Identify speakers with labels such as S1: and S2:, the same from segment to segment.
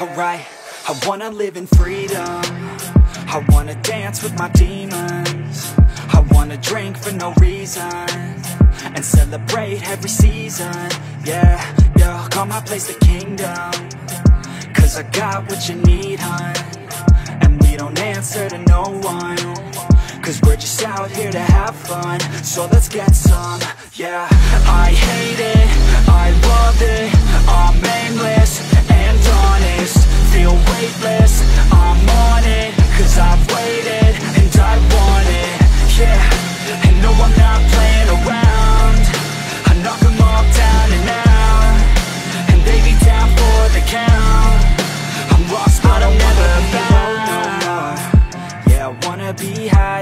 S1: alright I wanna live in freedom. I wanna dance with my demons. I wanna drink for no reason. And celebrate every season. Yeah, yeah, call my place the kingdom. Cause I got what you need, hun. And we don't answer to no one. Cause we're just out here to have fun. So let's get some, yeah I hate it,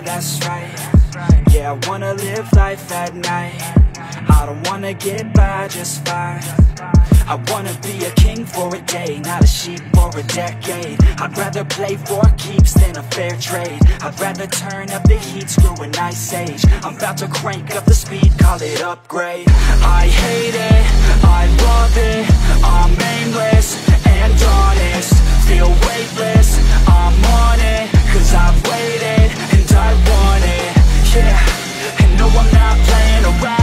S1: that's right. Yeah, I wanna live life at night. I don't wanna get by just fine. I wanna be a king for a day Not a sheep for a decade. I'd rather play for keeps than a fair trade. I'd rather turn up the heat, screw an ice age. I'm about to crank up the speed, call it upgrade. I hate it, I'm not playing around.